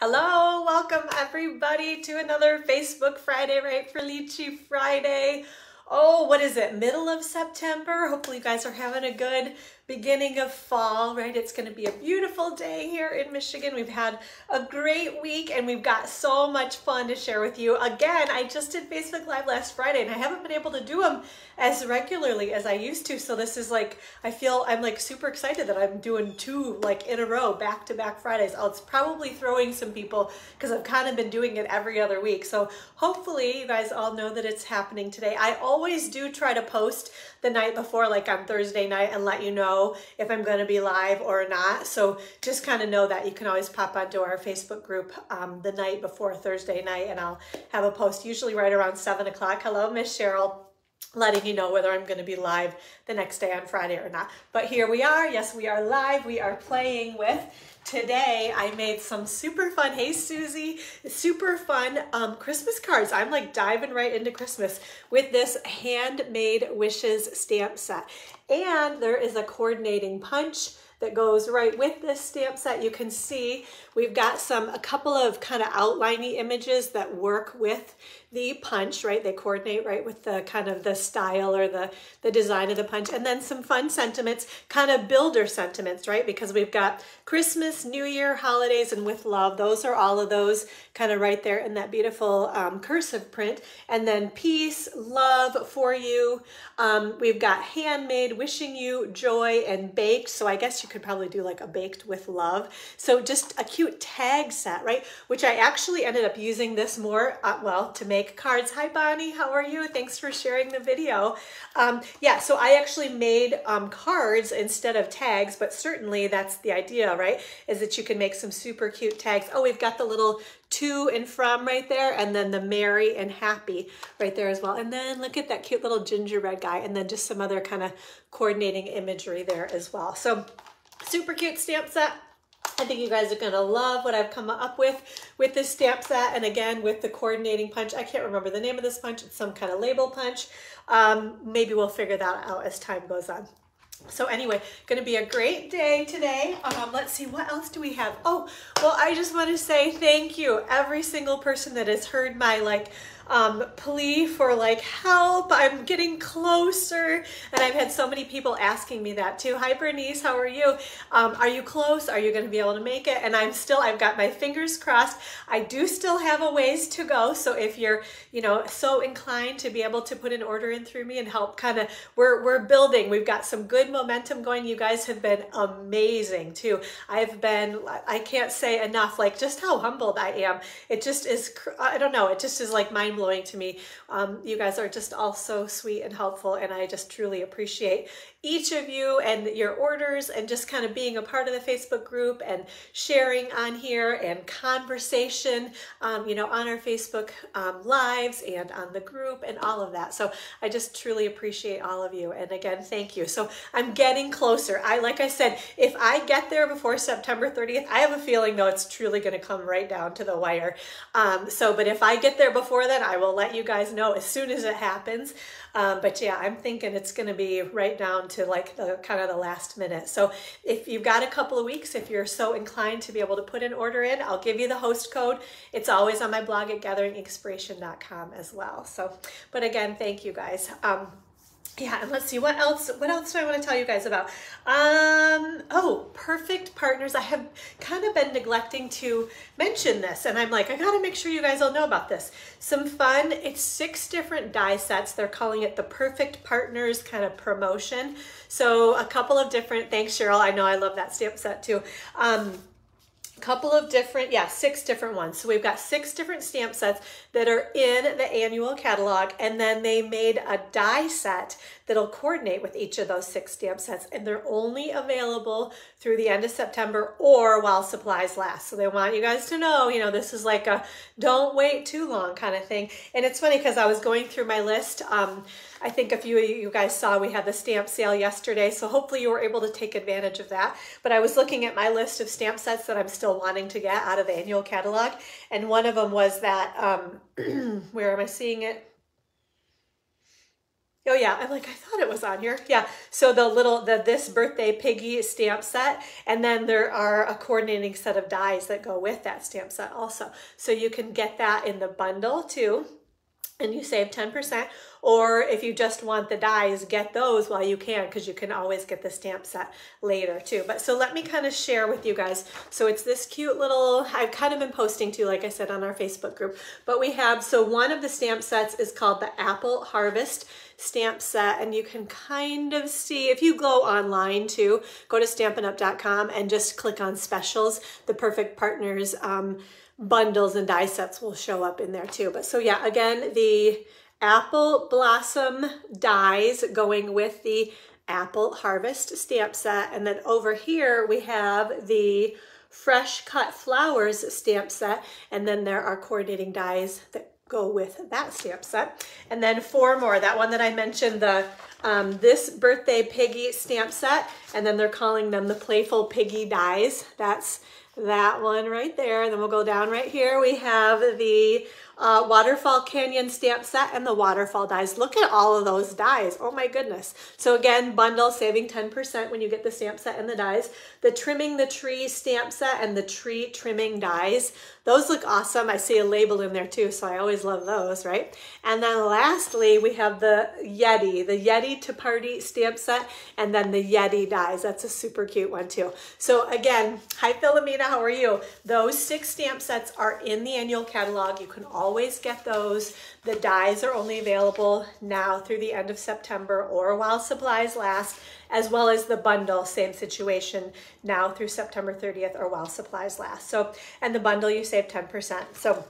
Hello, welcome everybody to another Facebook Friday, right? Frillici Friday. Oh, what is it? Middle of September. Hopefully you guys are having a good beginning of fall, right? It's going to be a beautiful day here in Michigan. We've had a great week and we've got so much fun to share with you. Again, I just did Facebook Live last Friday and I haven't been able to do them as regularly as I used to. So this is like, I feel I'm like super excited that I'm doing two like in a row, back to back Fridays. Oh, it's probably throwing some people because I've kind of been doing it every other week. So hopefully you guys all know that it's happening today. I always do try to post the night before, like on Thursday night, and let you know if I'm going to be live or not. So just kind of know that you can always pop onto our Facebook group um, the night before Thursday night, and I'll have a post usually right around 7 o'clock. Hello, Miss Cheryl letting you know whether I'm going to be live the next day on Friday or not. But here we are. Yes, we are live. We are playing with today I made some super fun, hey Susie, super fun um, Christmas cards. I'm like diving right into Christmas with this handmade wishes stamp set. And there is a coordinating punch that goes right with this stamp set. You can see we've got some, a couple of kind of outliney images that work with the punch, right? They coordinate right with the kind of the style or the, the design of the punch. And then some fun sentiments, kind of builder sentiments, right? Because we've got Christmas, New Year, holidays, and with love. Those are all of those kind of right there in that beautiful um, cursive print. And then peace, love for you. Um, we've got handmade, wishing you joy, and baked. So I guess you could probably do like a baked with love. So just a cute tag set, right? Which I actually ended up using this more, uh, well, to make make cards. Hi, Bonnie. How are you? Thanks for sharing the video. Um, yeah, so I actually made um, cards instead of tags, but certainly that's the idea, right? Is that you can make some super cute tags. Oh, we've got the little to and from right there, and then the merry and happy right there as well. And then look at that cute little gingerbread guy, and then just some other kind of coordinating imagery there as well. So super cute stamp set. I think you guys are going to love what I've come up with with this stamp set. And again, with the coordinating punch, I can't remember the name of this punch. It's some kind of label punch. Um, maybe we'll figure that out as time goes on. So anyway, to be a great day today. Um, let's see, what else do we have? Oh, well, I just want to say thank you. Every single person that has heard my like um, plea for like help. I'm getting closer. And I've had so many people asking me that too. Hi Bernice, how are you? Um, are you close? Are you gonna be able to make it? And I'm still, I've got my fingers crossed. I do still have a ways to go. So if you're, you know, so inclined to be able to put an order in through me and help kind of, we're, we're building. We've got some good momentum going. You guys have been amazing too. I've been, I can't say enough, like just how humbled I am. It just is, I don't know, it just is like mind blowing to me. Um, you guys are just all so sweet and helpful, and I just truly appreciate each of you and your orders and just kind of being a part of the Facebook group and sharing on here and conversation, um, you know, on our Facebook um, lives and on the group and all of that. So I just truly appreciate all of you. And again, thank you. So I'm getting closer. I, like I said, if I get there before September 30th, I have a feeling though it's truly going to come right down to the wire. Um, so, but if I get there before then, I will let you guys know as soon as it happens. Um, but yeah, I'm thinking it's going to be right down to like the kind of the last minute. So if you've got a couple of weeks, if you're so inclined to be able to put an order in, I'll give you the host code. It's always on my blog at gatheringinkspiration.com as well. So, but again, thank you guys. Um, yeah, and let's see what else. What else do I want to tell you guys about? Um, oh, perfect partners. I have kind of been neglecting to mention this, and I'm like, I got to make sure you guys all know about this. Some fun. It's six different die sets. They're calling it the Perfect Partners kind of promotion. So a couple of different. Thanks, Cheryl. I know I love that stamp set too. Um, couple of different, yeah, six different ones. So we've got six different stamp sets that are in the annual catalog, and then they made a die set that'll coordinate with each of those six stamp sets, and they're only available through the end of September or while supplies last. So they want you guys to know, you know, this is like a don't wait too long kind of thing. And it's funny because I was going through my list. Um, I think a few of you guys saw we had the stamp sale yesterday, so hopefully you were able to take advantage of that. But I was looking at my list of stamp sets that I'm still wanting to get out of the annual catalog, and one of them was that, um, where am I seeing it? Oh yeah, I'm like, I thought it was on here. Yeah, so the little, the this birthday piggy stamp set, and then there are a coordinating set of dies that go with that stamp set also. So you can get that in the bundle too and you save 10%. Or if you just want the dies, get those while you can because you can always get the stamp set later too. But so let me kind of share with you guys. So it's this cute little, I've kind of been posting to, like I said, on our Facebook group. But we have, so one of the stamp sets is called the Apple Harvest stamp set and you can kind of see if you go online too go to stampinup.com and just click on specials the perfect partners um, bundles and die sets will show up in there too. But so yeah, again, the apple blossom dies going with the apple harvest stamp set. And then over here we have the fresh cut flowers stamp set. And then there are coordinating dies that go with that stamp set. And then four more, that one that I mentioned, the um, this birthday piggy stamp set, and then they're calling them the playful piggy dies. That's that one right there. Then we'll go down right here. We have the uh, Waterfall Canyon stamp set and the waterfall dies. Look at all of those dies. Oh my goodness. So again, bundle saving 10% when you get the stamp set and the dies. The trimming the tree stamp set and the tree trimming dies. Those look awesome. I see a label in there too, so I always love those, right? And then lastly, we have the Yeti, the Yeti to Party stamp set, and then the Yeti dies. That's a super cute one too. So again, hi Philomena, how are you? Those six stamp sets are in the annual catalog. You can all always get those. The dies are only available now through the end of September or while supplies last, as well as the bundle, same situation now through September 30th or while supplies last. So, and the bundle you save 10%. So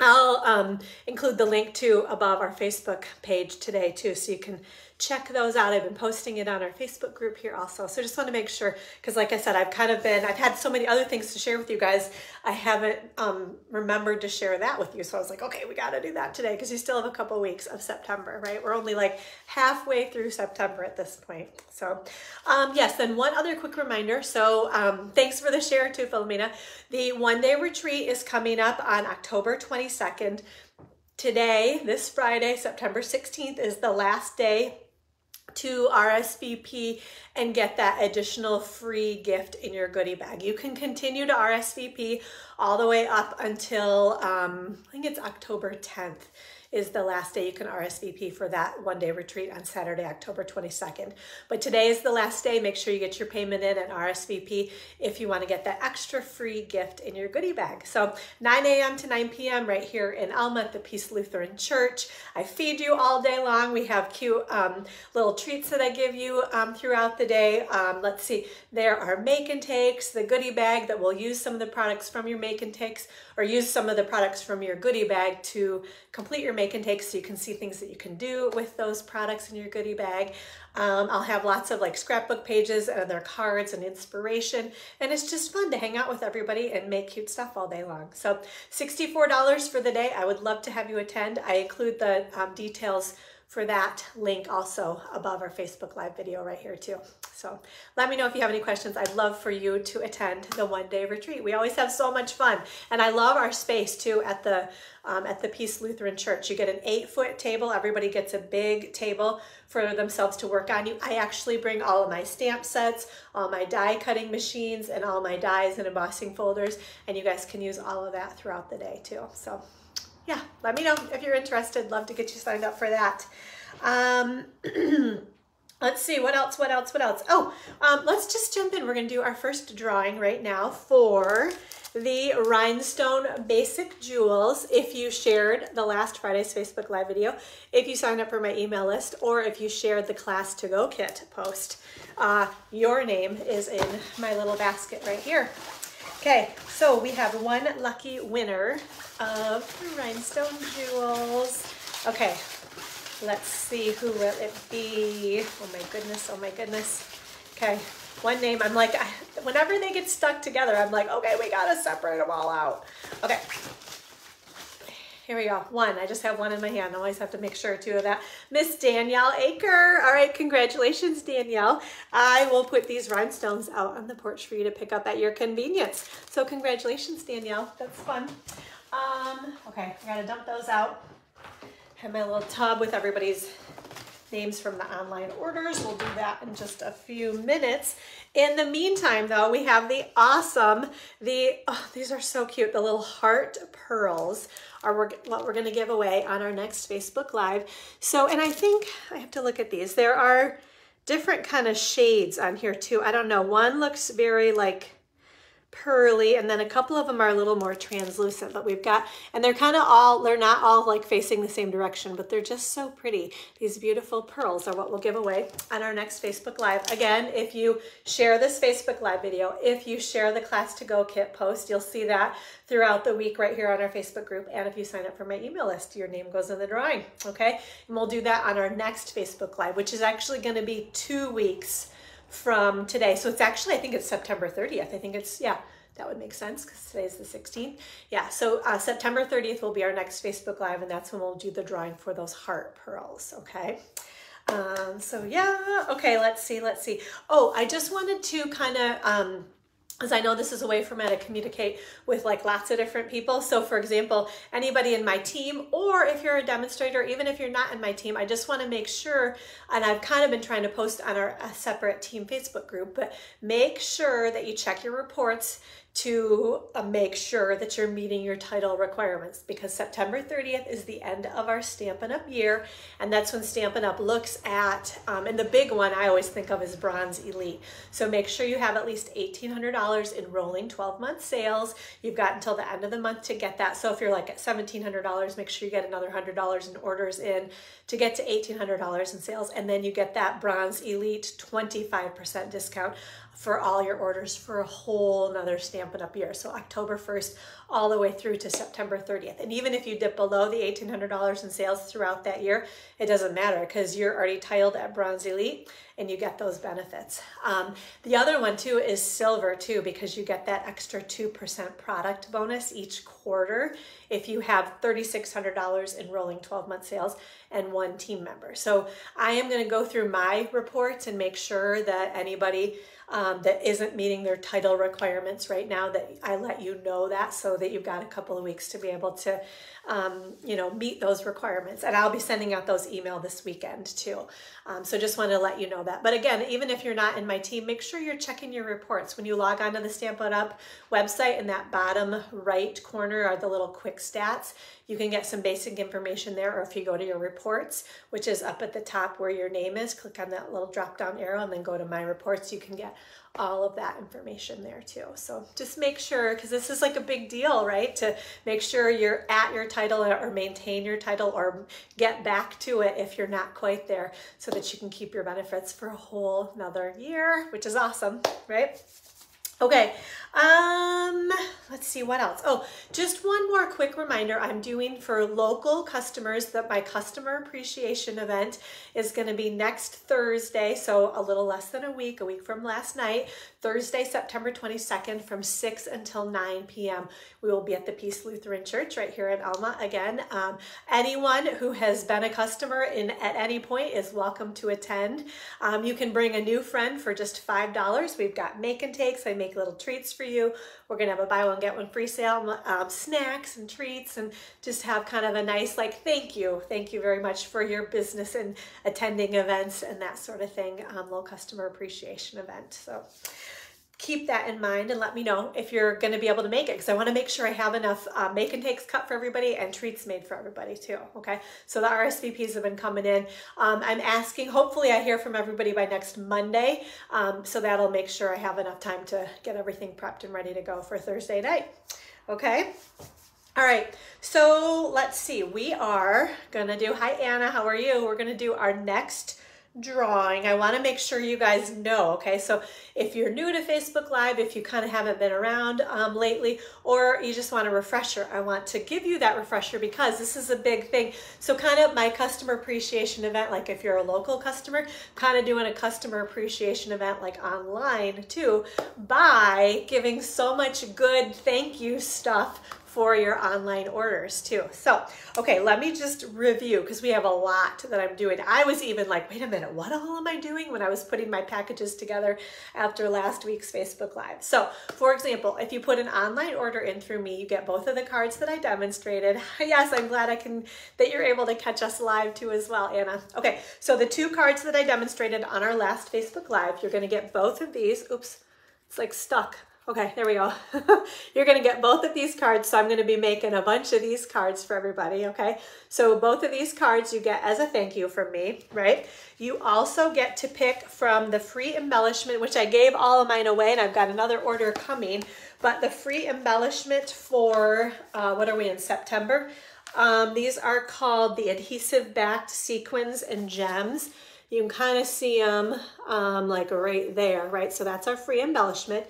I'll um, include the link to above our Facebook page today too, so you can check those out. I've been posting it on our Facebook group here also. So just want to make sure, because like I said, I've kind of been, I've had so many other things to share with you guys. I haven't um, remembered to share that with you. So I was like, okay, we got to do that today because you still have a couple weeks of September, right? We're only like halfway through September at this point. So um, yes, then one other quick reminder. So um, thanks for the share too, Philomena. The one day retreat is coming up on October 22nd. Today, this Friday, September 16th, is the last day to RSVP and get that additional free gift in your goodie bag. You can continue to RSVP all the way up until, um, I think it's October 10th is the last day you can RSVP for that one day retreat on Saturday, October 22nd. But today is the last day. Make sure you get your payment in and RSVP if you want to get that extra free gift in your goodie bag. So 9 a.m. to 9 p.m. right here in Alma at the Peace Lutheran Church. I feed you all day long. We have cute um, little treats that I give you um, throughout the day. Um, let's see, there are make and takes, the goodie bag that will use some of the products from your make and takes or use some of the products from your goodie bag to complete your make and take so you can see things that you can do with those products in your goodie bag. Um, I'll have lots of like scrapbook pages and other cards and inspiration. And it's just fun to hang out with everybody and make cute stuff all day long. So $64 for the day. I would love to have you attend. I include the um, details for that link also above our Facebook Live video right here too. So let me know if you have any questions. I'd love for you to attend the one day retreat. We always have so much fun. And I love our space too at the, um, at the Peace Lutheran Church. You get an eight foot table. Everybody gets a big table for themselves to work on. You, I actually bring all of my stamp sets, all my die cutting machines and all my dies and embossing folders. And you guys can use all of that throughout the day too. So yeah, let me know if you're interested. Love to get you signed up for that. Um, let's see, what else, what else, what else? Oh, um, let's just jump in. We're going to do our first drawing right now for the Rhinestone Basic Jewels. If you shared the last Friday's Facebook Live video, if you signed up for my email list, or if you shared the Class to Go Kit post, uh, your name is in my little basket right here. Okay, so we have one lucky winner of the rhinestone jewels. Okay, let's see who will it be. Oh my goodness, oh my goodness. Okay, one name, I'm like, whenever they get stuck together, I'm like, okay, we gotta separate them all out. Okay, here we go. One. I just have one in my hand. I always have to make sure two of that. Miss Danielle Aker. All right, congratulations, Danielle. I will put these rhinestones out on the porch for you to pick up at your convenience. So congratulations, Danielle. That's fun. Um, okay, I gotta dump those out. Have my little tub with everybody's names from the online orders. We'll do that in just a few minutes. In the meantime, though, we have the awesome, the, oh, these are so cute, the little heart pearls are what we're gonna give away on our next Facebook Live. So, and I think, I have to look at these. There are different kind of shades on here too. I don't know, one looks very like, pearly and then a couple of them are a little more translucent but we've got. And they're kind of all they're not all like facing the same direction but they're just so pretty. These beautiful pearls are what we'll give away on our next facebook live. Again if you share this facebook live video if you share the class to go kit post you'll see that throughout the week right here on our facebook group. And if you sign up for my email list your name goes in the drawing okay? And we'll do that on our next facebook live which is actually going to be two weeks from today. So it's actually, I think it's September 30th. I think it's, yeah, that would make sense because today's the 16th. Yeah, so uh, September 30th will be our next Facebook Live, and that's when we'll do the drawing for those heart pearls, okay? Um, so yeah, okay, let's see, let's see. Oh, I just wanted to kind of, um, because I know this is a way for me to communicate with like lots of different people. So for example, anybody in my team, or if you're a demonstrator, even if you're not in my team, I just wanna make sure, and I've kind of been trying to post on our separate team Facebook group, but make sure that you check your reports to uh, make sure that you're meeting your title requirements because September 30th is the end of our Stampin' Up! year, and that's when Stampin' Up! looks at, um, and the big one I always think of is Bronze Elite. So make sure you have at least $1,800 in rolling 12-month sales. You've got until the end of the month to get that. So if you're like at $1,700, make sure you get another $100 in orders in to get to $1,800 in sales, and then you get that Bronze Elite 25% discount for all your orders for a whole another Stampin' Up! year. So October 1st all the way through to September 30th. And even if you dip below the $1,800 in sales throughout that year, it doesn't matter because you're already titled at Bronze Elite and you get those benefits. Um, the other one too is silver too because you get that extra 2% product bonus each quarter if you have $3,600 in rolling 12 month sales and one team member. So I am gonna go through my reports and make sure that anybody um, that isn't meeting their title requirements right now that I let you know that so that you've got a couple of weeks to be able to um, you know, meet those requirements. And I'll be sending out those email this weekend too. Um, so just want to let you know that. But again, even if you're not in my team, make sure you're checking your reports. When you log onto the Stampin' Up website in that bottom right corner are the little quick stats. You can get some basic information there, or if you go to your reports, which is up at the top where your name is, click on that little drop down arrow and then go to my reports. You can get all of that information there too. So just make sure, because this is like a big deal, right? To make sure you're at your title or maintain your title or get back to it if you're not quite there so that you can keep your benefits for a whole another year, which is awesome, right? Okay, um, let's see what else. Oh, just one more quick reminder. I'm doing for local customers that my customer appreciation event is going to be next Thursday. So a little less than a week, a week from last night, Thursday, September 22nd from 6 until 9 p.m. We will be at the Peace Lutheran Church right here in Alma. Again, um, anyone who has been a customer in at any point is welcome to attend. Um, you can bring a new friend for just $5. We've got make and takes. I make little treats for you. We're gonna have a buy one, get one free sale, um, snacks and treats and just have kind of a nice like thank you. Thank you very much for your business and attending events and that sort of thing. Um, low customer appreciation event. So keep that in mind and let me know if you're going to be able to make it because I want to make sure I have enough uh, make and takes cut for everybody and treats made for everybody too. Okay, so the RSVPs have been coming in. Um, I'm asking, hopefully I hear from everybody by next Monday. Um, so that'll make sure I have enough time to get everything prepped and ready to go for Thursday night. Okay. All right, so let's see. We are gonna do, hi Anna, how are you? We're gonna do our next drawing. I want to make sure you guys know, okay? So if you're new to Facebook Live, if you kind of haven't been around um, lately, or you just want a refresher, I want to give you that refresher because this is a big thing. So kind of my customer appreciation event, like if you're a local customer, kind of doing a customer appreciation event like online too, by giving so much good thank you stuff for your online orders too. So, okay, let me just review because we have a lot that I'm doing. I was even like, wait a minute, what all am I doing when I was putting my packages together after last week's Facebook Live? So, for example, if you put an online order in through me, you get both of the cards that I demonstrated. Yes, I'm glad I can that you're able to catch us live too as well, Anna. Okay, so the two cards that I demonstrated on our last Facebook Live, you're going to get both of these. Oops, it's like stuck. Okay, there we go. You're gonna get both of these cards, so I'm gonna be making a bunch of these cards for everybody, okay? So both of these cards you get as a thank you from me, right? You also get to pick from the free embellishment, which I gave all of mine away, and I've got another order coming, but the free embellishment for, uh, what are we in, September? Um, these are called the adhesive backed sequins and gems. You can kind of see them um, like right there, right? So that's our free embellishment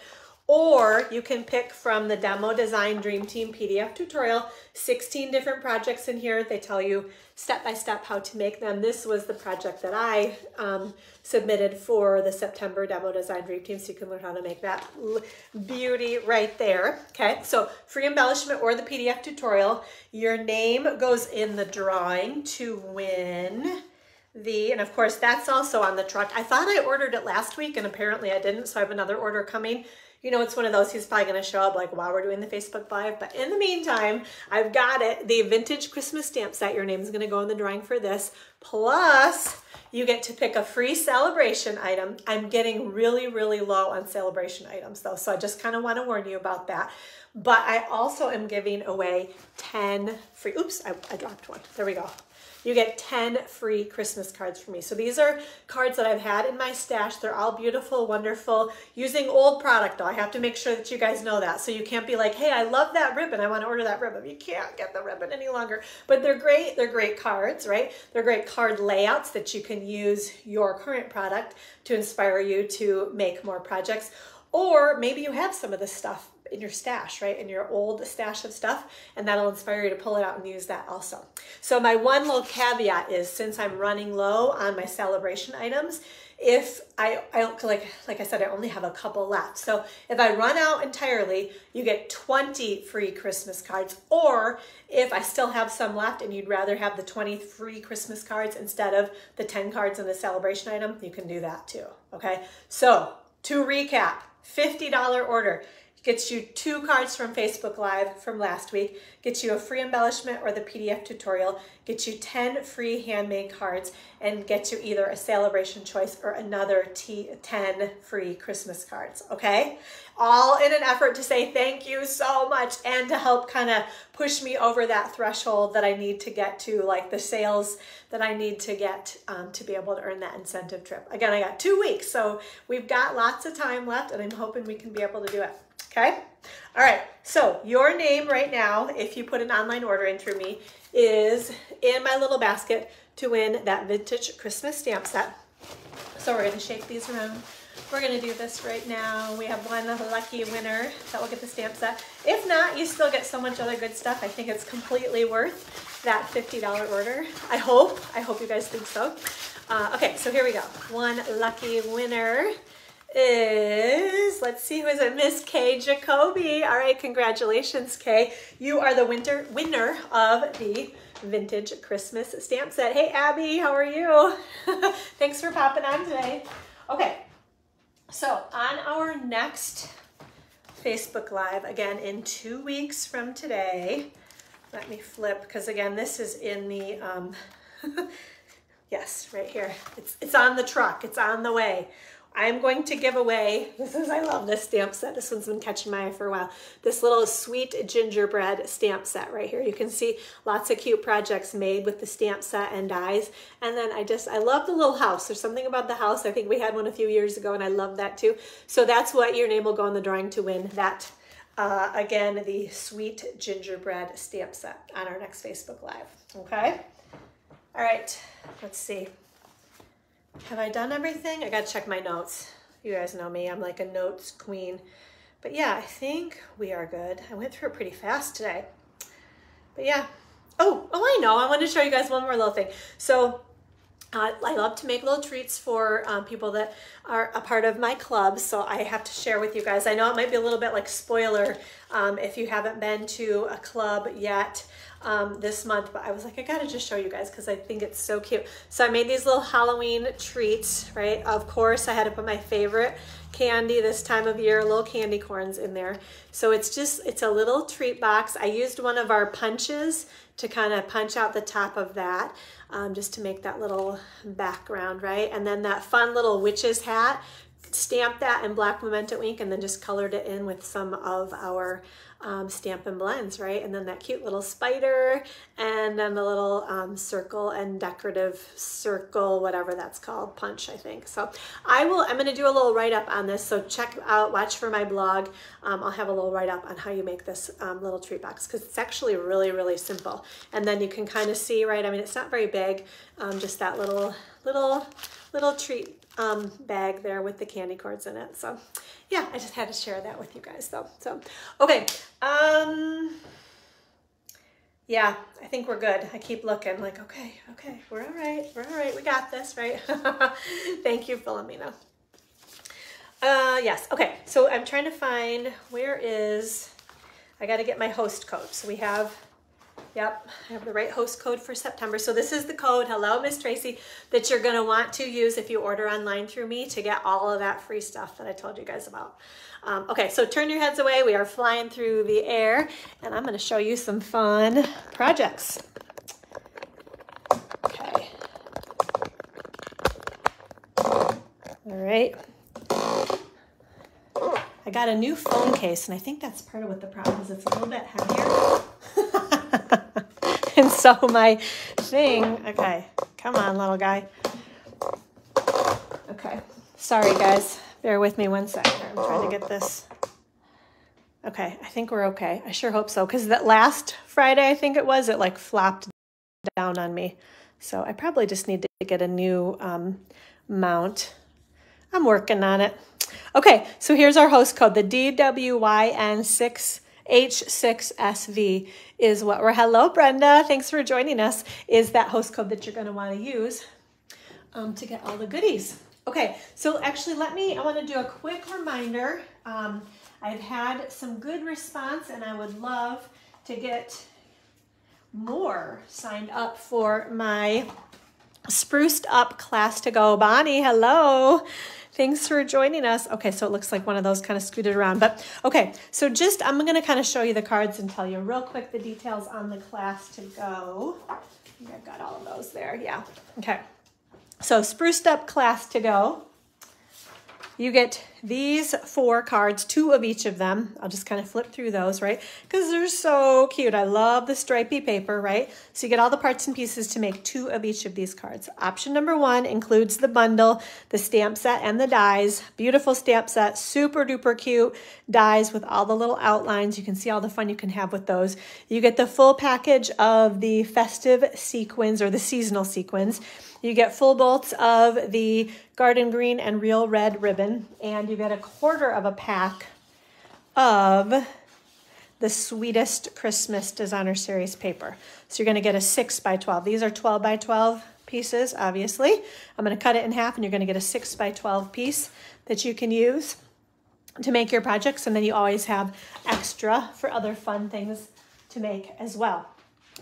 or you can pick from the Demo Design Dream Team PDF tutorial, 16 different projects in here. They tell you step by step how to make them. This was the project that I um, submitted for the September Demo Design Dream Team, so you can learn how to make that beauty right there. Okay, so free embellishment or the PDF tutorial. Your name goes in the drawing to win the, and of course that's also on the truck. I thought I ordered it last week and apparently I didn't, so I have another order coming you know, it's one of those he's probably going to show up like while we're doing the Facebook Live. But in the meantime, I've got it. The vintage Christmas stamp set. Your name's going to go in the drawing for this. Plus, you get to pick a free Sale-a-Bration item. I'm getting really, really low on Sale-a-Bration items though. So I just kind of want to warn you about that. But I also am giving away 10 free, oops, I, I dropped one. There we go you get 10 free Christmas cards from me. So these are cards that I've had in my stash. They're all beautiful, wonderful, using old product though. I have to make sure that you guys know that. So you can't be like, hey, I love that ribbon. I want to order that ribbon. You can't get the ribbon any longer. But they're great. They're great cards, right? They're great card layouts that you can use your current product to inspire you to make more projects. Or maybe you have some of this stuff in your stash, right? In your old stash of stuff, and that'll inspire you to pull it out and use that also. So my one little caveat is since I'm running low on my Sale-a-Bration items, if I, I like like I said, I only have a couple left. So if I run out entirely, you get 20 free Christmas cards. Or if I still have some left and you'd rather have the 20 free Christmas cards instead of the 10 cards in the Sale-a-Bration item, you can do that too. Okay. So to recap, $50 order gets you two cards from Facebook Live from last week, gets you a free embellishment or the PDF tutorial, gets you 10 free handmade cards, and gets you either a Sale-a-Bration choice or another T 10 free Christmas cards, okay? All in an effort to say thank you so much and to help kind of push me over that threshold that I need to get to, like the sales that I need to get um, to be able to earn that incentive trip. Again, I got two weeks, so we've got lots of time left, and I'm hoping we can be able to do it. Okay? All right, so your name right now, if you put an online order in through me, is in my little basket to win that vintage Christmas stamp set. So we're gonna shake these around. We're gonna do this right now. We have one lucky winner that will get the stamp set. If not, you still get so much other good stuff. I think it's completely worth that $50 order. I hope, I hope you guys think so. Uh, okay, so here we go. One lucky winner is, let's see, who is it? Miss Kay Jacoby. All right, congratulations, Kay. You are the winter winner of the vintage Christmas stamp set. Hey, Abby, how are you? Thanks for popping on today. Okay, so on our next Facebook Live, again, in two weeks from today, let me flip, because again, this is in the, um, yes, right here. It's, it's on the truck. It's on the way. I'm going to give away, this is, I love this stamp set. This one's been catching my eye for a while. This little sweet gingerbread stamp set right here. You can see lots of cute projects made with the stamp set and dies. And then I just, I love the little house. There's something about the house. I think we had one a few years ago and I love that too. So that's what your name will go in the drawing to win that uh, again, the sweet gingerbread stamp set on our next Facebook Live. Okay? All right, let's see. Have I done everything? I gotta check my notes. You guys know me, I'm like a notes queen. But yeah, I think we are good. I went through it pretty fast today. But yeah. Oh, oh, I know. I wanted to show you guys one more little thing. So uh, I love to make little treats for um, people that are a part of my club, so I have to share with you guys. I know it might be a little bit like spoiler um, if you haven't been to a club yet um, this month, but I was like, I gotta just show you guys because I think it's so cute. So I made these little Halloween treats, right? Of course, I had to put my favorite candy this time of year, little candy corns in there. So it's just, it's a little treat box. I used one of our punches to kind of punch out the top of that um, just to make that little background, right? And then that fun little witch's hat, stamped that in black memento ink and then just colored it in with some of our um, Stampin' Blends, right? And then that cute little spider and then the little um, circle and decorative circle, whatever that's called, punch, I think. So I will, I'm gonna do a little write-up on this. So check out, watch for my blog. Um, I'll have a little write-up on how you make this um, little treat box because it's actually really, really simple. And then you can kind of see, right? I mean, it's not very big, um, just that little, little, little treat um, bag there with the candy cords in it. So yeah, I just had to share that with you guys though. So, okay. Um, yeah, I think we're good. I keep looking like, okay, okay, we're all right. We're all right. We got this, right? Thank you, Philomena. Uh, yes. Okay. So I'm trying to find where is, I got to get my host code. So we have Yep, I have the right host code for September. So this is the code, hello, Miss Tracy, that you're gonna want to use if you order online through me to get all of that free stuff that I told you guys about. Um, okay, so turn your heads away. We are flying through the air and I'm gonna show you some fun projects. Okay. All right. I got a new phone case and I think that's part of what the problem is. It's a little bit heavier. and so my thing, okay, come on, little guy. Okay, sorry guys, bear with me one second. I'm trying to get this. Okay, I think we're okay. I sure hope so, because that last Friday, I think it was, it like flopped down on me. So I probably just need to get a new um, mount. I'm working on it. Okay, so here's our host code, the DWYN6 H6SV is what we're, hello Brenda, thanks for joining us, is that host code that you're gonna wanna use um, to get all the goodies. Okay, so actually let me, I wanna do a quick reminder. Um, I've had some good response and I would love to get more signed up for my spruced up class to go. Bonnie, hello. Thanks for joining us. Okay, so it looks like one of those kind of scooted around. But okay, so just I'm going to kind of show you the cards and tell you real quick the details on the class to go. I've got all of those there. Yeah. Okay. So spruced up class to go you get these four cards, two of each of them. I'll just kind of flip through those, right? Because they're so cute. I love the stripy paper, right? So you get all the parts and pieces to make two of each of these cards. Option number one includes the bundle, the stamp set, and the dies. Beautiful stamp set, super duper cute dies with all the little outlines. You can see all the fun you can have with those. You get the full package of the festive sequins or the seasonal sequins. You get full bolts of the garden green and real red ribbon, and you get a quarter of a pack of the sweetest Christmas designer series paper. So you're gonna get a six by 12. These are 12 by 12 pieces, obviously. I'm gonna cut it in half and you're gonna get a six by 12 piece that you can use to make your projects. And then you always have extra for other fun things to make as well.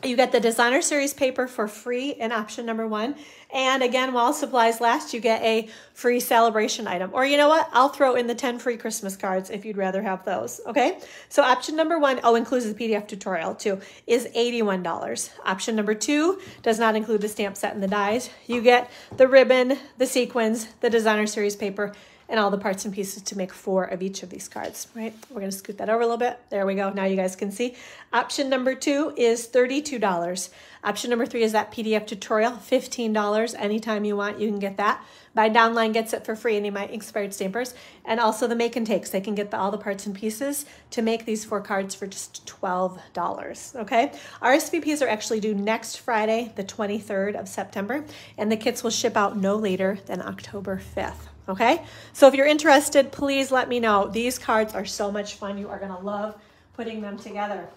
You get the designer series paper for free in option number one. And again, while supplies last, you get a free Sale-a-Bration item. Or you know what? I'll throw in the 10 free Christmas cards if you'd rather have those. Okay. So option number one, oh, includes the PDF tutorial too, is $81. Option number two does not include the stamp set and the dies. You get the ribbon, the sequins, the designer series paper, and all the parts and pieces to make four of each of these cards, right? We're gonna scoot that over a little bit. There we go, now you guys can see. Option number two is $32. Option number three is that PDF tutorial, $15. Anytime you want, you can get that. Buy Downline gets it for free, any of my expired stampers. And also the make and takes. They can get the, all the parts and pieces to make these four cards for just $12, okay? RSVPs are actually due next Friday, the 23rd of September, and the kits will ship out no later than October 5th okay? So if you're interested, please let me know. These cards are so much fun. You are gonna love putting them together,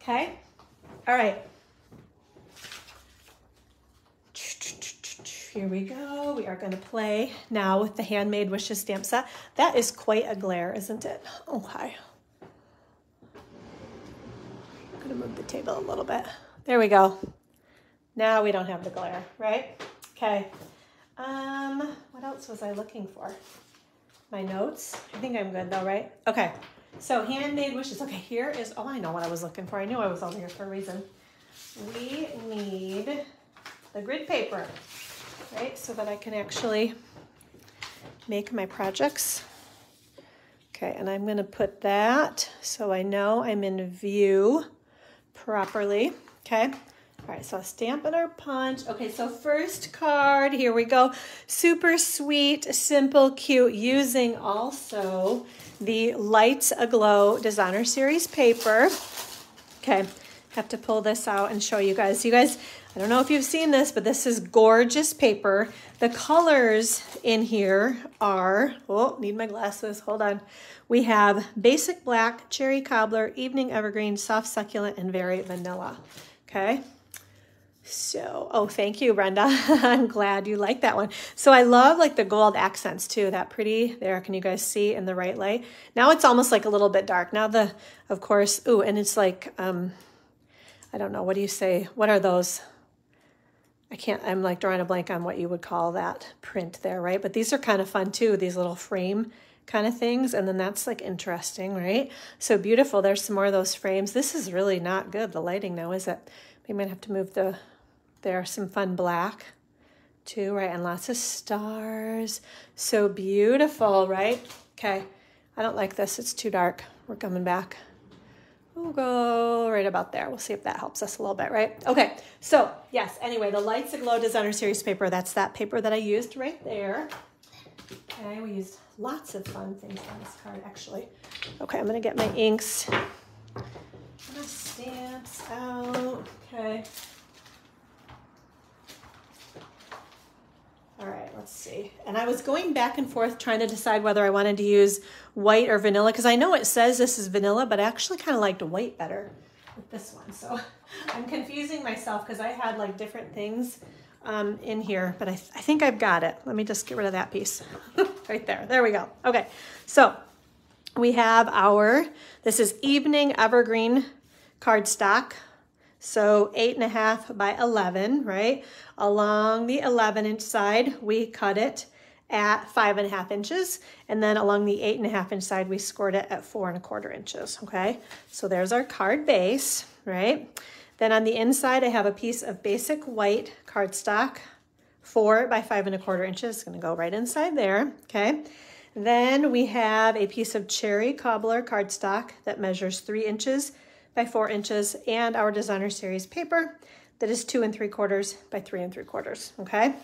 okay? All right. here we go. We are going to play now with the Handmade Wishes stamp set. That is quite a glare, isn't it? Oh, okay. I'm going to move the table a little bit. There we go. Now we don't have the glare, right? Okay. Um, what else was I looking for? My notes. I think I'm good though, right? Okay. So handmade wishes. Okay, here is, oh, I know what I was looking for. I knew I was over here for a reason. We need the grid paper, right? So that I can actually make my projects. Okay, and I'm gonna put that so I know I'm in view properly, okay? All right, so stamp and our punch. Okay, so first card, here we go. Super sweet, simple, cute, using also the Lights Aglow Designer Series paper. Okay, have to pull this out and show you guys. You guys, I don't know if you've seen this, but this is gorgeous paper. The colors in here are, oh, need my glasses, hold on. We have basic black, cherry cobbler, evening evergreen, soft succulent, and very vanilla, okay? So, oh, thank you, Brenda. I'm glad you like that one. So I love like the gold accents too, that pretty there. Can you guys see in the right light? Now it's almost like a little bit dark. Now the, of course, ooh, and it's like, um, I don't know, what do you say? What are those? I can't, I'm like drawing a blank on what you would call that print there, right? But these are kind of fun too, these little frame kind of things. And then that's like interesting, right? So beautiful. There's some more of those frames. This is really not good, the lighting now, is it? We might have to move the there's some fun black too, right? And lots of stars. So beautiful, right? Okay, I don't like this. It's too dark. We're coming back. We'll go right about there. We'll see if that helps us a little bit, right? Okay, so yes, anyway, the Lights Aglow Designer Series paper, that's that paper that I used right there. Okay, we used lots of fun things on this card, actually. Okay, I'm gonna get my inks, my stamps out, okay. All right, let's see. And I was going back and forth trying to decide whether I wanted to use white or vanilla because I know it says this is vanilla, but I actually kind of liked white better with this one. So I'm confusing myself because I had like different things um, in here, but I, th I think I've got it. Let me just get rid of that piece right there. There we go. Okay, so we have our, this is Evening Evergreen cardstock. So eight and a half by 11, right? Along the 11 inch side, we cut it at five and a half inches. And then along the eight and a half inch side, we scored it at four and a quarter inches, okay? So there's our card base, right? Then on the inside, I have a piece of basic white cardstock, four by five and a quarter inches. It's gonna go right inside there, okay? Then we have a piece of cherry cobbler cardstock that measures three inches by four inches and our designer series paper that is two and three quarters by three and three quarters, okay?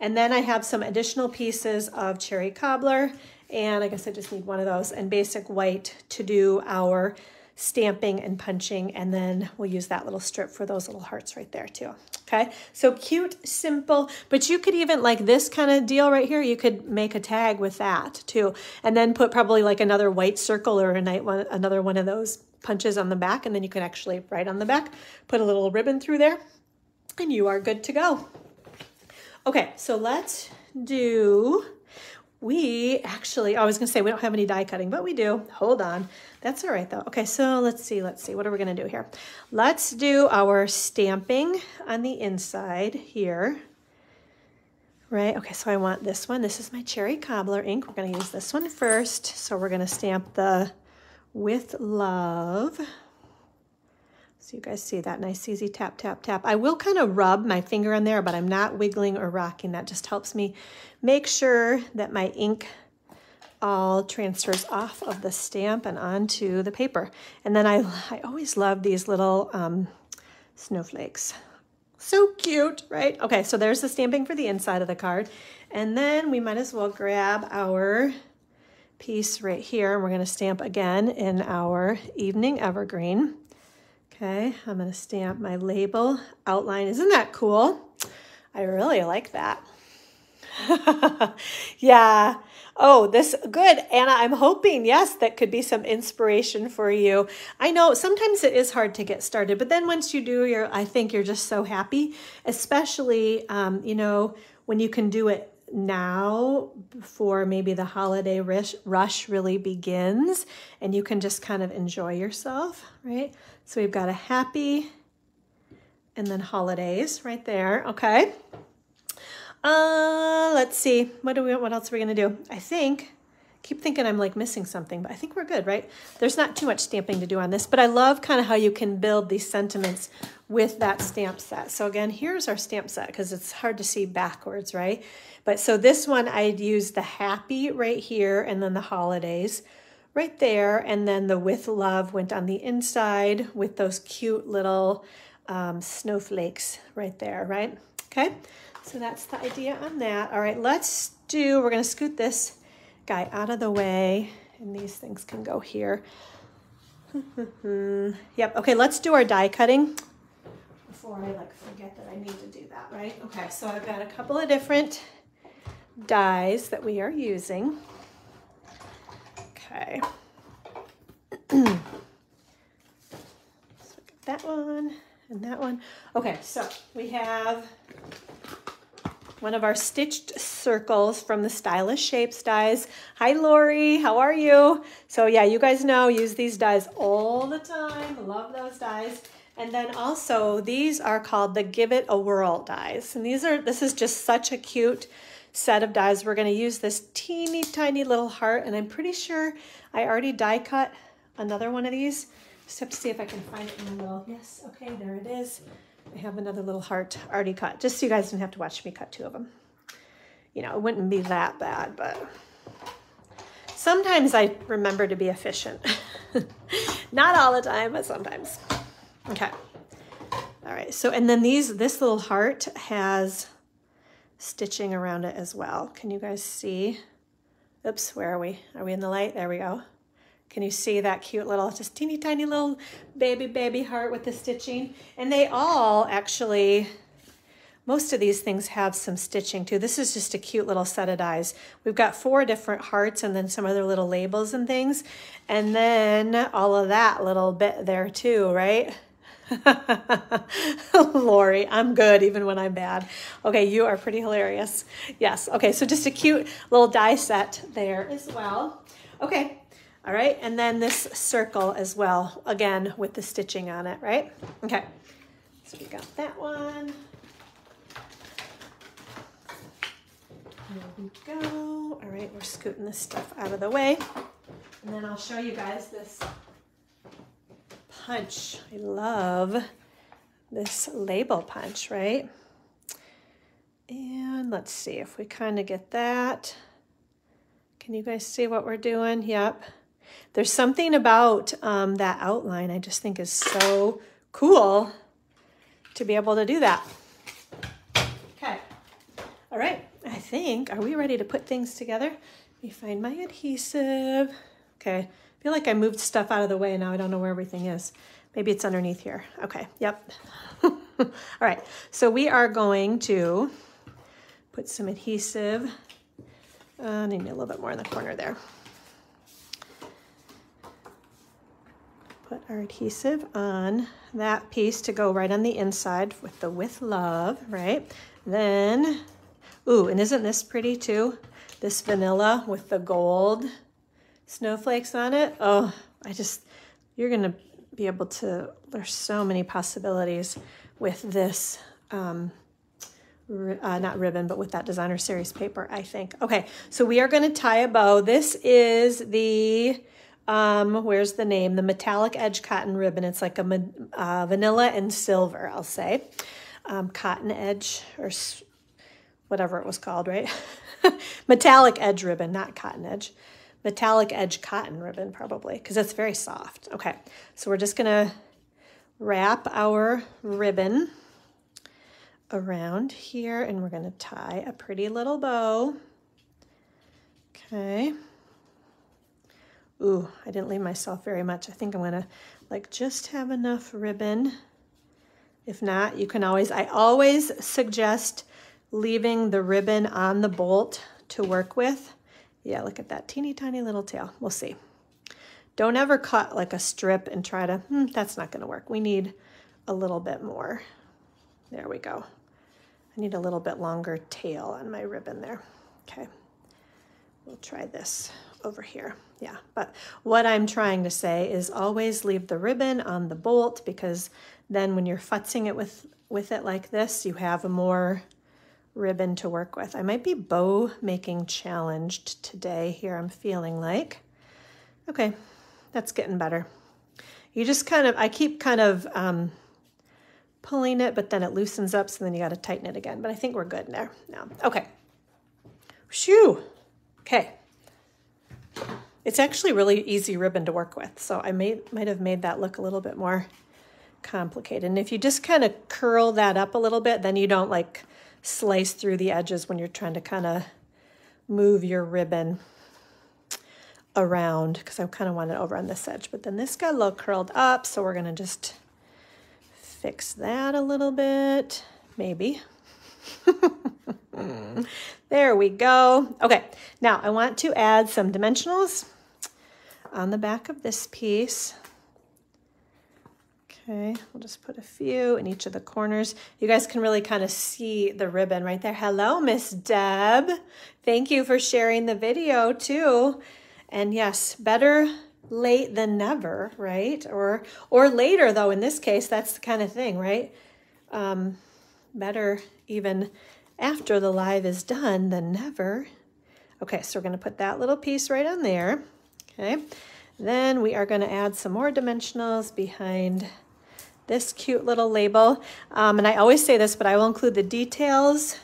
And then I have some additional pieces of cherry cobbler and I guess I just need one of those and basic white to do our stamping and punching and then we'll use that little strip for those little hearts right there too okay so cute simple but you could even like this kind of deal right here you could make a tag with that too and then put probably like another white circle or a night one another one of those punches on the back and then you can actually write on the back, put a little ribbon through there and you are good to go. Okay, so let's do, we actually, I was gonna say we don't have any die cutting, but we do, hold on. That's all right though. Okay, so let's see, let's see, what are we gonna do here? Let's do our stamping on the inside here right? Okay, so I want this one. This is my cherry cobbler ink. We're gonna use this one first. So we're gonna stamp the with love. So you guys see that nice easy tap, tap, tap. I will kind of rub my finger in there, but I'm not wiggling or rocking. That just helps me make sure that my ink all transfers off of the stamp and onto the paper. And then I, I always love these little um, snowflakes. So cute, right? Okay, so there's the stamping for the inside of the card. And then we might as well grab our piece right here. And we're going to stamp again in our evening evergreen. Okay, I'm going to stamp my label outline. Isn't that cool? I really like that. yeah. Oh, this good. Anna, I'm hoping, yes, that could be some inspiration for you. I know sometimes it is hard to get started, but then once you do, you're, I think you're just so happy, especially, um, you know, when you can do it now before maybe the holiday rush, rush really begins and you can just kind of enjoy yourself, right? So we've got a happy and then holidays right there, okay? Uh, let's see. What do we what else are we to do? I think keep thinking I'm like missing something, but I think we're good, right? There's not too much stamping to do on this, but I love kind of how you can build these sentiments with that stamp set. So again, here's our stamp set because it's hard to see backwards, right? But so this one, I'd use the happy right here and then the holidays right there. And then the with love went on the inside with those cute little um, snowflakes right there, right? Okay, so that's the idea on that. All right, let's do, we're gonna scoot this guy out of the way and these things can go here. yep, okay, let's do our die cutting before I like forget that I need to do that, right? Okay, so I've got a couple of different dies that we are using. Okay. so that one and that one. Okay, so we have one of our stitched circles from the Stylish Shapes dies. Hi, Lori. How are you? So yeah, you guys know, use these dies all the time. Love those dies. And then also, these are called the Give It a Whirl dies. And these are, this is just such a cute set of dies. We're going to use this teeny tiny little heart. And I'm pretty sure I already die cut another one of these. Just have to see if I can find it in the little, yes, okay, there it is. I have another little heart already cut, just so you guys don't have to watch me cut two of them. You know, it wouldn't be that bad, but sometimes I remember to be efficient. Not all the time, but sometimes. Okay. All right, so, and then these, this little heart has stitching around it as well. Can you guys see? Oops, where are we? Are we in the light? There we go. Can you see that cute little, just teeny tiny little baby, baby heart with the stitching? And they all actually, most of these things have some stitching too. This is just a cute little set of dies. We've got four different hearts and then some other little labels and things. And then all of that little bit there too, right? Lori, I'm good even when I'm bad. Okay, you are pretty hilarious. Yes, okay, so just a cute little die set there as well. Okay, all right, and then this circle as well, again, with the stitching on it, right? Okay, so we got that one. There we go. All right, we're scooting this stuff out of the way. And then I'll show you guys this punch. I love this label punch, right? And let's see if we kind of get that. Can you guys see what we're doing? Yep. There's something about um, that outline I just think is so cool to be able to do that. Okay. All right. I think, are we ready to put things together? Let me find my adhesive. Okay. Feel like I moved stuff out of the way and now I don't know where everything is. Maybe it's underneath here. Okay. Yep. All right. So we are going to put some adhesive. Uh, I need a little bit more in the corner there. put our adhesive on that piece to go right on the inside with the with love, right? Then, ooh, and isn't this pretty too? This vanilla with the gold snowflakes on it. Oh, I just, you're gonna be able to, there's so many possibilities with this, um, uh, not ribbon, but with that designer series paper, I think. Okay, so we are gonna tie a bow. This is the um, where's the name? The metallic edge cotton ribbon. It's like a uh, vanilla and silver, I'll say. Um, cotton edge or whatever it was called, right? metallic edge ribbon, not cotton edge. Metallic edge cotton ribbon, probably, because it's very soft. Okay, so we're just to wrap our ribbon around here and we're to tie a pretty little bow. Okay. Ooh, I didn't leave myself very much. I think I'm gonna like just have enough ribbon. If not, you can always, I always suggest leaving the ribbon on the bolt to work with. Yeah, look at that teeny tiny little tail. We'll see. Don't ever cut like a strip and try to, hmm, that's not gonna work. We need a little bit more. There we go. I need a little bit longer tail on my ribbon there. Okay, we'll try this over here. Yeah, but what I'm trying to say is always leave the ribbon on the bolt because then when you're futzing it with, with it like this, you have a more ribbon to work with. I might be bow making challenged today here, I'm feeling like. Okay, that's getting better. You just kind of, I keep kind of um, pulling it, but then it loosens up, so then you got to tighten it again. But I think we're good there now. Okay. Shoo. Okay. It's actually really easy ribbon to work with, so I may, might have made that look a little bit more complicated. And if you just kind of curl that up a little bit, then you don't like slice through the edges when you're trying to kind of move your ribbon around because I kind of want it over on this edge. But then this got a little curled up, so we're going to just fix that a little bit, maybe. there we go. Okay, now I want to add some dimensionals on the back of this piece. Okay, we'll just put a few in each of the corners. You guys can really kind of see the ribbon right there. Hello, Miss Deb. Thank you for sharing the video too. And yes, better late than never, right? Or or later though, in this case, that's the kind of thing, right? Um, better even after the live is done than never. Okay, so we're gonna put that little piece right on there, okay? Then we are gonna add some more dimensionals behind this cute little label. Um, and I always say this, but I will include the details,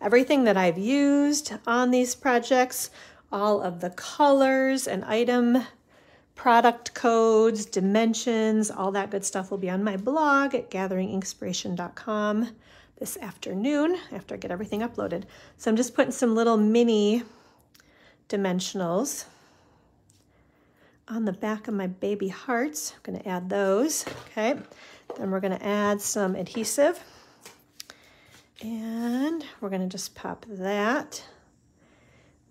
everything that I've used on these projects, all of the colors and item product codes, dimensions, all that good stuff will be on my blog at gatheringinkspiration.com this afternoon after I get everything uploaded. So I'm just putting some little mini dimensionals on the back of my baby hearts. I'm gonna add those, okay? Then we're gonna add some adhesive and we're gonna just pop that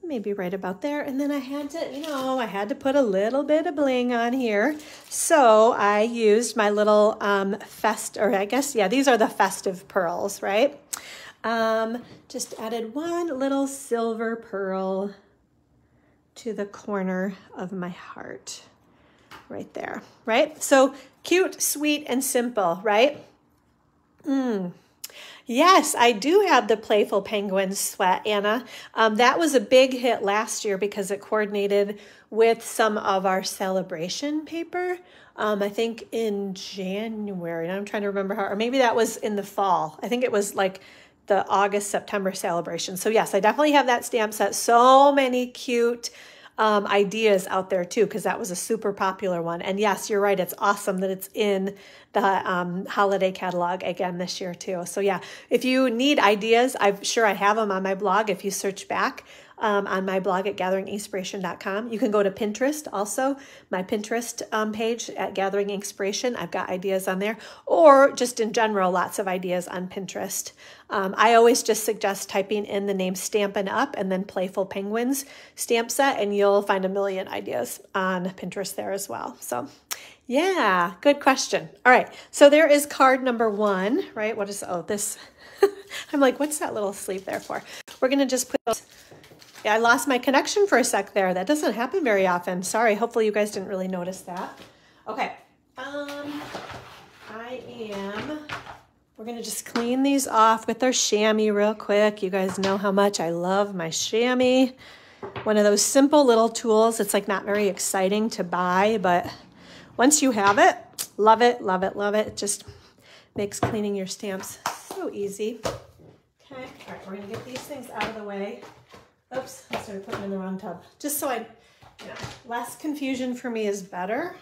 maybe right about there. And then I had to, you know, I had to put a little bit of bling on here. So I used my little um, fest, or I guess, yeah, these are the festive pearls, right? Um, just added one little silver pearl to the corner of my heart right there, right? So cute, sweet, and simple, right? Mm. Yes, I do have the Playful Penguin sweat, Anna. Um, that was a big hit last year because it coordinated with some of our Sale-a-Bration paper. Um, I think in January, I'm trying to remember how, or maybe that was in the fall. I think it was like the August, September Sale-a-Bration. So yes, I definitely have that stamp set. So many cute um, ideas out there too, because that was a super popular one. And yes, you're right. It's awesome that it's in the um, holiday catalog again this year too. So yeah, if you need ideas, I'm sure I have them on my blog. If you search back, um, on my blog at gatheringinkspiration.com. You can go to Pinterest also, my Pinterest um, page at Gathering Inkspiration. I've got ideas on there, or just in general, lots of ideas on Pinterest. Um, I always just suggest typing in the name Stampin' Up and then Playful Penguins stamp set, and you'll find a million ideas on Pinterest there as well. So, yeah, good question. All right, so there is card number one, right? What is, oh, this, I'm like, what's that little sleeve there for? We're to just put yeah, I lost my connection for a sec there. That doesn't happen very often. Sorry, hopefully you guys didn't really notice that. Okay, um, I am, we're gonna just clean these off with our chamois real quick. You guys know how much I love my chamois. One of those simple little tools. It's like not very exciting to buy, but once you have it, love it, love it, love it. It just makes cleaning your stamps so easy. Okay, all right, we're gonna get these things out of the way. Oops, I started putting in the wrong tub. Just so I, you know, less confusion for me is better.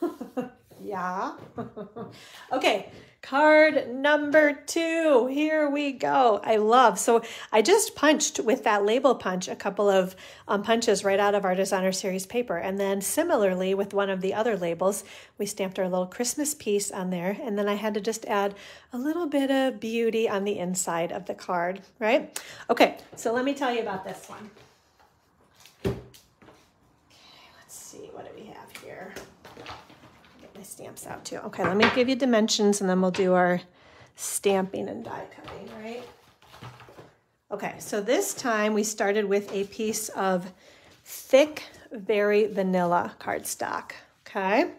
yeah. okay, card number two. Here we go. I love. So I just punched with that label punch a couple of um, punches right out of our designer series paper. And then similarly with one of the other labels, we stamped our little Christmas piece on there. And then I had to just add a little bit of beauty on the inside of the card, right? Okay, so let me tell you about this one. Okay, let's see, what do we have here? Get my stamps out too. Okay, let me give you dimensions and then we'll do our stamping and die cutting, right? Okay, so this time we started with a piece of thick, very vanilla cardstock, okay?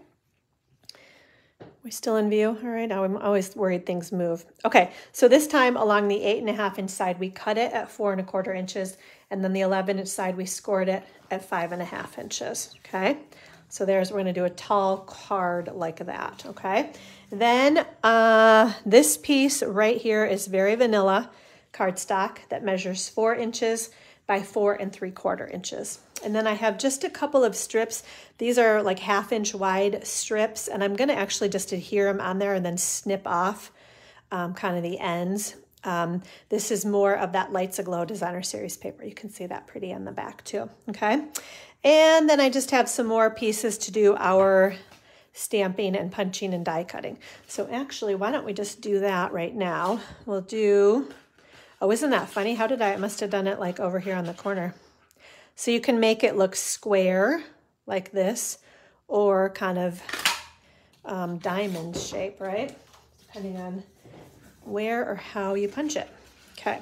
We still in view? All right, I'm always worried things move. Okay, so this time along the eight and a half inch side, we cut it at four and a quarter inches, and then the 11 inch side, we scored it at five and a half inches, okay? So there's, we're gonna do a tall card like that, okay? Then uh, this piece right here is very vanilla cardstock that measures four inches by four and three quarter inches. And then I have just a couple of strips. These are like half inch wide strips and I'm gonna actually just adhere them on there and then snip off um, kind of the ends. Um, this is more of that Lights Aglow Designer Series paper. You can see that pretty on the back too, okay? And then I just have some more pieces to do our stamping and punching and die cutting. So actually, why don't we just do that right now? We'll do Oh, isn't that funny? How did I? I must have done it like over here on the corner. So you can make it look square like this or kind of um, diamond shape, right? Depending on where or how you punch it. Okay.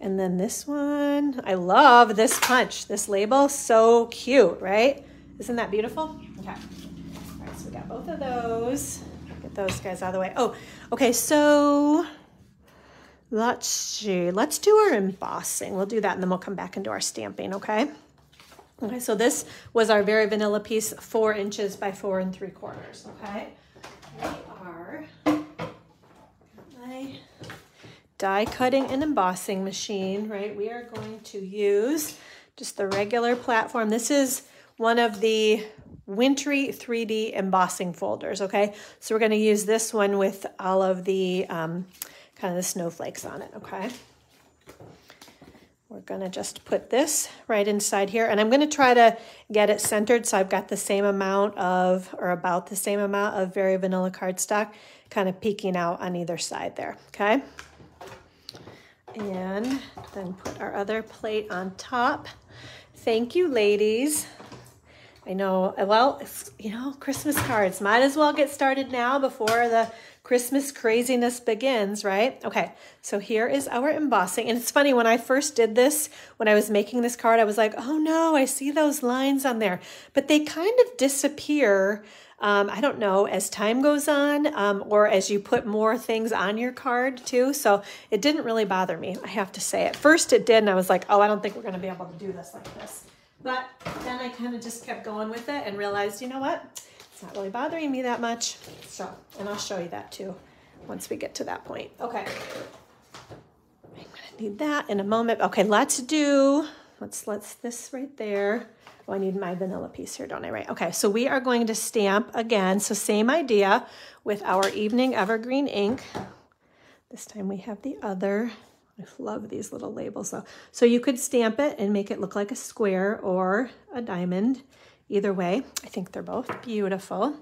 And then this one, I love this punch, this label, so cute, right? Isn't that beautiful? Okay. All right, so we got both of those. Get those guys out of the way. Oh, okay, so Let's see, let's do our embossing. We'll do that and then we'll come back do our stamping, okay? Okay, so this was our very vanilla piece, four inches by four and three quarters, okay? We are die cutting and embossing machine, right? We are going to use just the regular platform. This is one of the Wintry 3D embossing folders, okay? So we're gonna use this one with all of the um, kind of the snowflakes on it, okay? We're gonna just put this right inside here and I'm gonna try to get it centered so I've got the same amount of, or about the same amount of very vanilla cardstock kind of peeking out on either side there, okay? And then put our other plate on top. Thank you, ladies. I know, well, you know, Christmas cards. Might as well get started now before the Christmas craziness begins, right? Okay, so here is our embossing. And it's funny, when I first did this, when I was making this card, I was like, oh no, I see those lines on there. But they kind of disappear, um, I don't know, as time goes on um, or as you put more things on your card too. So it didn't really bother me, I have to say. At first it did, and I was like, oh, I don't think we're gonna be able to do this like this. But then I kind of just kept going with it and realized, you know what? It's not really bothering me that much. So, and I'll show you that too once we get to that point. Okay. I'm gonna need that in a moment. Okay, let's do, let's, let's this right there. Oh, I need my vanilla piece here, don't I? Right. Okay, so we are going to stamp again. So same idea with our Evening Evergreen ink. This time we have the other. I love these little labels though. So you could stamp it and make it look like a square or a diamond. Either way, I think they're both beautiful.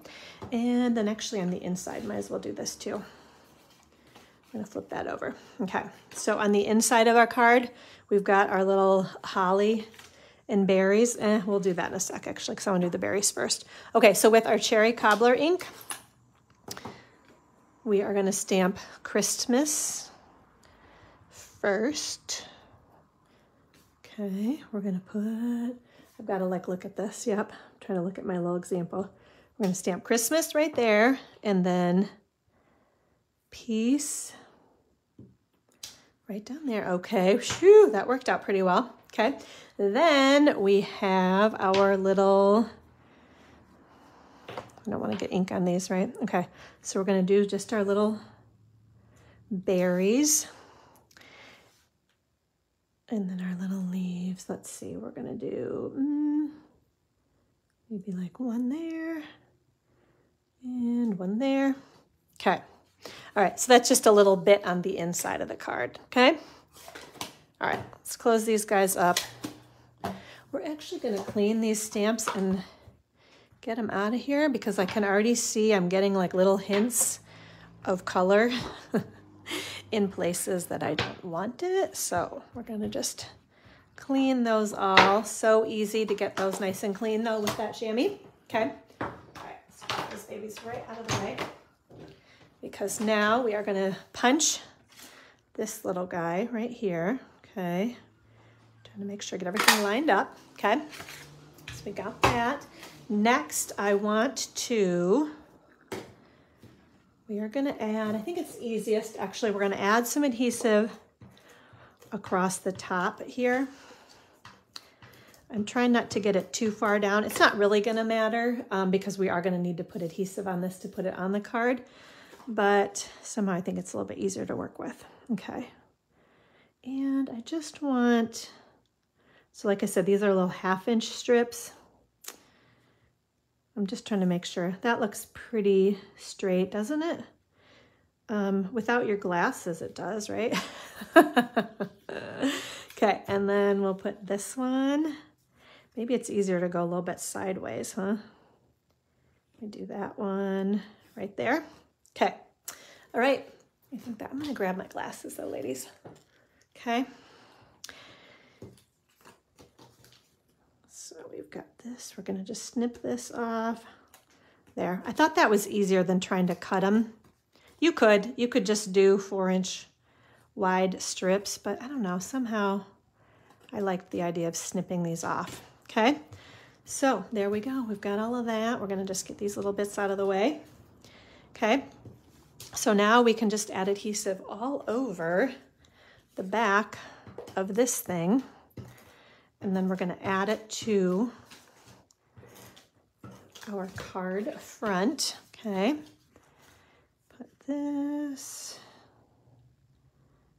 And then actually on the inside, might as well do this too. I'm gonna flip that over. Okay, so on the inside of our card, we've got our little holly and berries. Eh, we'll do that in a sec actually, because I wanna do the berries first. Okay, so with our cherry cobbler ink, we are gonna stamp Christmas first. Okay, we're gonna put I've got to like look at this. Yep, I'm trying to look at my little example. We're going to stamp Christmas right there and then peace right down there. Okay, Shoo, that worked out pretty well. Okay, then we have our little, I don't want to get ink on these, right? Okay, so we're going to do just our little berries. And then our little leaves, let's see, we're gonna do mm, maybe like one there and one there. Okay. All right, so that's just a little bit on the inside of the card, okay? All right, let's close these guys up. We're actually gonna clean these stamps and get them out of here because I can already see I'm getting like little hints of color. in places that I don't want it. So we're gonna just clean those all. So easy to get those nice and clean though with that chamois. Okay. All right, let's get those babies right out of the way because now we are gonna punch this little guy right here, okay? Trying to make sure I get everything lined up, okay? So we got that. Next, I want to, we are gonna add, I think it's easiest, actually, we're gonna add some adhesive across the top here. I'm trying not to get it too far down. It's not really gonna matter um, because we are gonna need to put adhesive on this to put it on the card, but somehow I think it's a little bit easier to work with. Okay. And I just want, so like I said, these are little half inch strips. I'm just trying to make sure. That looks pretty straight, doesn't it? Um, without your glasses, it does, right? okay, and then we'll put this one Maybe it's easier to go a little bit sideways, huh? Me do that one right there. Okay. All right. I think that I'm going to grab my glasses though, ladies. Okay. So we've got this. We're going to just snip this off. There. I thought that was easier than trying to cut them. You could. You could just do four inch wide strips, but I don't know. Somehow I liked the idea of snipping these off. Okay, so there we go. We've got all of that. We're gonna just get these little bits out of the way. Okay, so now we can just add adhesive all over the back of this thing. And then we're gonna add it to our card front, okay? Put this,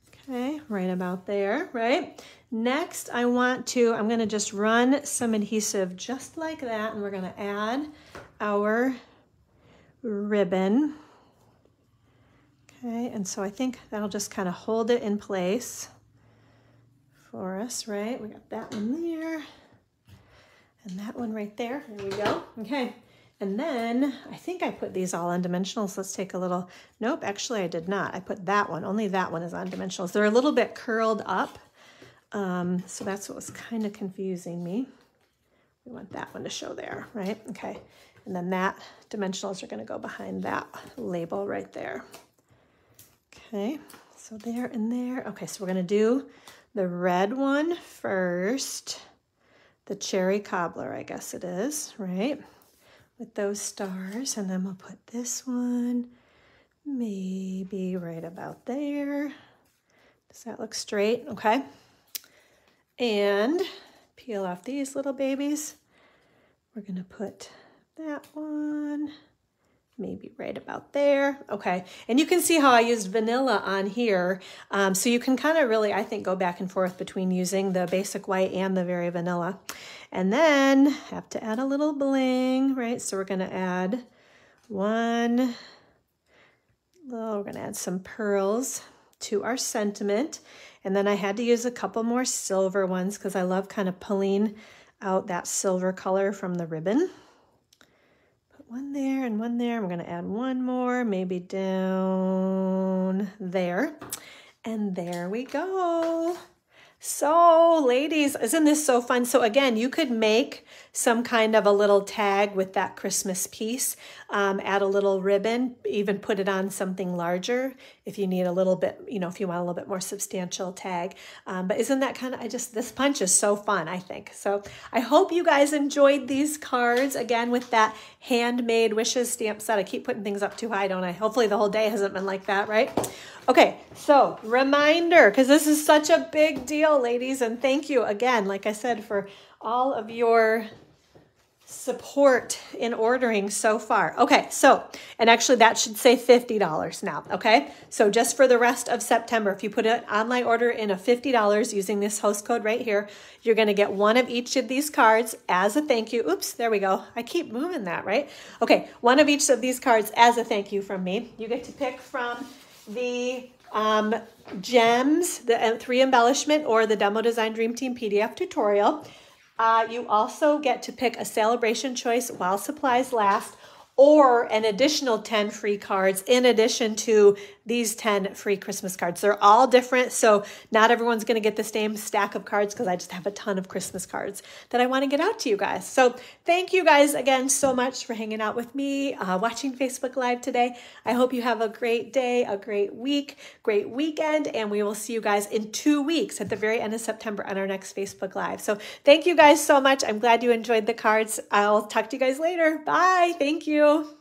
okay, right about there, right? Next, I want to, I'm gonna just run some adhesive just like that, and we're gonna add our ribbon. Okay, and so I think that'll just kind of hold it in place for us, right? We got that one there, and that one right there. There we go. Okay, and then I think I put these all on dimensionals. Let's take a little, nope, actually I did not. I put that one, only that one is on dimensionals. They're a little bit curled up. Um, so that's what was kind of confusing me. We want that one to show there, right? Okay. And then that dimensionals are going to go behind that label right there. Okay, so there and there. Okay, so we're to do the red one first. The cherry cobbler, I guess it is, right? With those stars. And then we'll put this one maybe right about there. Does that look straight? Okay and peel off these little babies. We're gonna put that one maybe right about there. Okay, and you can see how I used vanilla on here. Um, so you can kind of really, I think, go back and forth between using the basic white and the very vanilla. And then have to add a little bling, right? So we're gonna add one, well, we're gonna add some pearls to our sentiment. And then I had to use a couple more silver ones because I love kind of pulling out that silver color from the ribbon. One there and one there. I'm going to add one more, maybe down there. And there we go. So ladies, isn't this so fun? So again, you could make some kind of a little tag with that Christmas piece, um, add a little ribbon, even put it on something larger if you need a little bit, you know, if you want a little bit more substantial tag. Um, but isn't that kind of, I just, this punch is so fun, I think. So I hope you guys enjoyed these cards again with that handmade wishes stamp set. I keep putting things up too high, don't I? Hopefully the whole day hasn't been like that, right? Okay, so reminder, because this is such a big deal, ladies, and thank you again, like I said, for all of your support in ordering so far. Okay, so, and actually that should say $50 now, okay? So just for the rest of September, if you put an online order in of $50 using this host code right here, you're gonna get one of each of these cards as a thank you. Oops, there we go. I keep moving that, right? Okay, one of each of these cards as a thank you from me. You get to pick from the um, gems, the uh, three embellishment or the Demo Design Dream Team PDF tutorial. Uh, you also get to pick a Sale-a-Bration choice while supplies last or an additional 10 free cards in addition to these 10 free Christmas cards. They're all different, so not everyone's to get the same stack of cards because I just have a ton of Christmas cards that I want to get out to you guys. So thank you guys again so much for hanging out with me, uh, watching Facebook Live today. I hope you have a great day, a great week, great weekend, and we will see you guys in two weeks at the very end of September on our next Facebook Live. So thank you guys so much. I'm glad you enjoyed the cards. I'll talk to you guys later. Bye. Thank you.